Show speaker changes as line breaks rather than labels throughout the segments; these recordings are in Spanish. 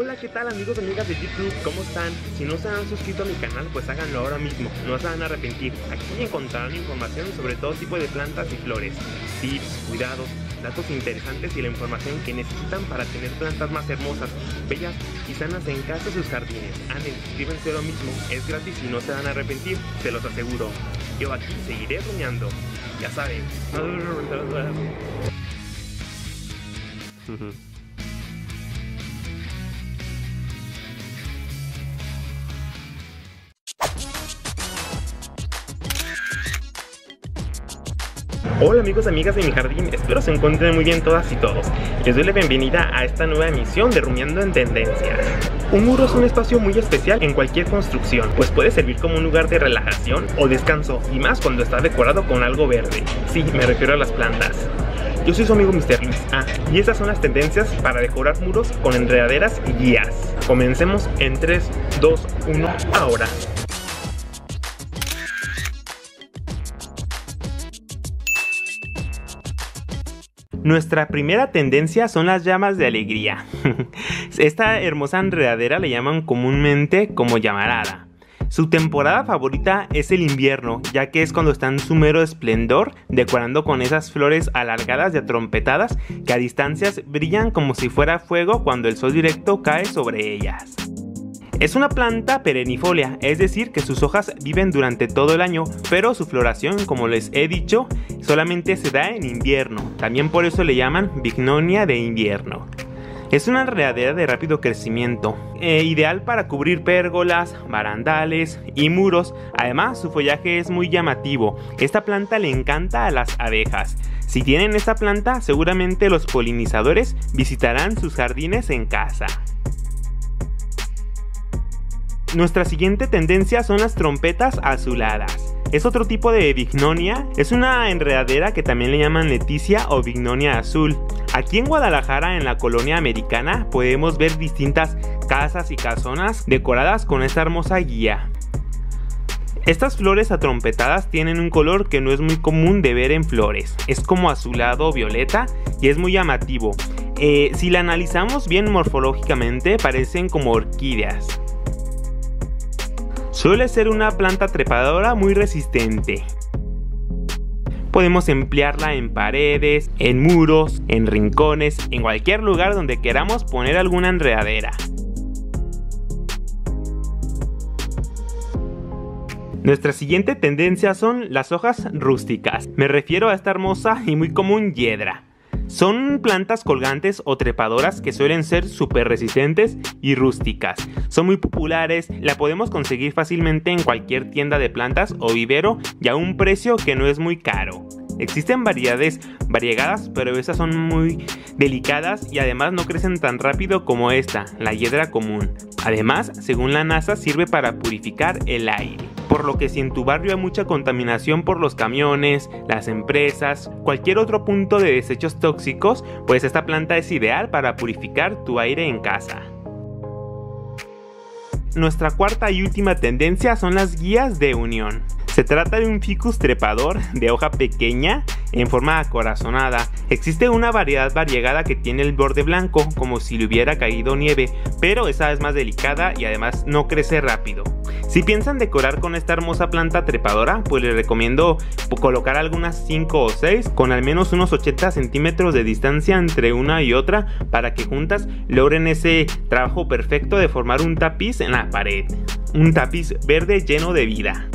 Hola, ¿qué tal amigos y amigas de YouTube? ¿Cómo están? Si no se han suscrito a mi canal, pues háganlo ahora mismo, no se van a arrepentir. Aquí encontrarán información sobre todo tipo de plantas y flores, tips, cuidados, datos interesantes y la información que necesitan para tener plantas más hermosas, bellas y sanas en casa de sus jardines. Anden, suscríbanse ahora mismo, es gratis y no se van a arrepentir, se los aseguro. Yo aquí seguiré soñando, ya saben. Hola amigos amigas de mi jardín, espero se encuentren muy bien todas y todos. Les doy la bienvenida a esta nueva emisión de Rumiando en Tendencias. Un muro es un espacio muy especial en cualquier construcción, pues puede servir como un lugar de relajación o descanso, y más cuando está decorado con algo verde. Sí, me refiero a las plantas. Yo soy su amigo Mr. Luis. Ah, y estas son las tendencias para decorar muros con enredaderas y guías. Comencemos en 3, 2, 1, ahora. Nuestra primera tendencia son las llamas de alegría. Esta hermosa enredadera le llaman comúnmente como llamarada. Su temporada favorita es el invierno, ya que es cuando está en su mero esplendor, decorando con esas flores alargadas y atrompetadas que a distancias brillan como si fuera fuego cuando el sol directo cae sobre ellas. Es una planta perennifolia, es decir, que sus hojas viven durante todo el año, pero su floración, como les he dicho, solamente se da en invierno. También por eso le llaman Bignonia de invierno. Es una enredadera de rápido crecimiento, eh, ideal para cubrir pérgolas, barandales y muros. Además, su follaje es muy llamativo. Esta planta le encanta a las abejas. Si tienen esta planta, seguramente los polinizadores visitarán sus jardines en casa. Nuestra siguiente tendencia son las trompetas azuladas. Es otro tipo de vignonia, es una enredadera que también le llaman leticia o vignonia azul. Aquí en Guadalajara, en la colonia americana, podemos ver distintas casas y casonas decoradas con esta hermosa guía. Estas flores atrompetadas tienen un color que no es muy común de ver en flores, es como azulado o violeta y es muy llamativo. Eh, si la analizamos bien morfológicamente parecen como orquídeas. Suele ser una planta trepadora muy resistente. Podemos emplearla en paredes, en muros, en rincones, en cualquier lugar donde queramos poner alguna enredadera. Nuestra siguiente tendencia son las hojas rústicas. Me refiero a esta hermosa y muy común hiedra. Son plantas colgantes o trepadoras que suelen ser súper resistentes y rústicas. Son muy populares, la podemos conseguir fácilmente en cualquier tienda de plantas o vivero y a un precio que no es muy caro. Existen variedades variegadas, pero estas son muy delicadas y además no crecen tan rápido como esta, la hiedra común. Además, según la NASA, sirve para purificar el aire por lo que si en tu barrio hay mucha contaminación por los camiones, las empresas, cualquier otro punto de desechos tóxicos, pues esta planta es ideal para purificar tu aire en casa. Nuestra cuarta y última tendencia son las guías de unión. Se trata de un ficus trepador de hoja pequeña en forma acorazonada. Existe una variedad variegada que tiene el borde blanco como si le hubiera caído nieve, pero esa es más delicada y además no crece rápido. Si piensan decorar con esta hermosa planta trepadora, pues les recomiendo colocar algunas 5 o 6 con al menos unos 80 centímetros de distancia entre una y otra para que juntas logren ese trabajo perfecto de formar un tapiz en la pared. Un tapiz verde lleno de vida.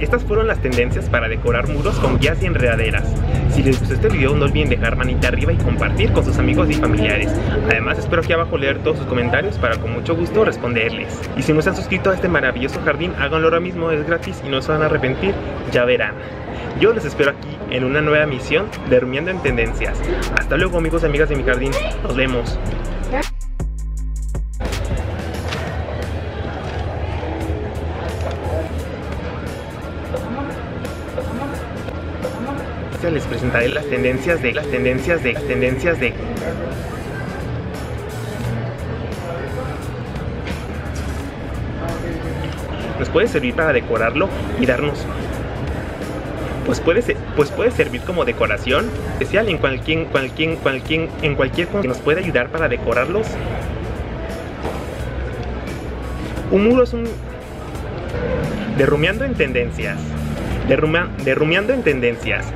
Estas fueron las tendencias para decorar muros con guías y enredaderas. Si les gustó este video no olviden dejar manita arriba y compartir con sus amigos y familiares. Además espero aquí abajo leer todos sus comentarios para con mucho gusto responderles. Y si no se han suscrito a este maravilloso jardín, háganlo ahora mismo, es gratis y no se van a arrepentir, ya verán. Yo les espero aquí en una nueva misión de Rumiando en Tendencias. Hasta luego amigos y amigas de mi jardín, nos vemos. Les presentaré las tendencias de las tendencias de tendencias de nos puede servir para decorarlo y darnos pues puede, pues puede servir como decoración especial en cualquier, cualquier, cualquier, en cualquier que nos puede ayudar para decorarlos. Un muro es un... Derrumeando en tendencias. Derrumeando en tendencias.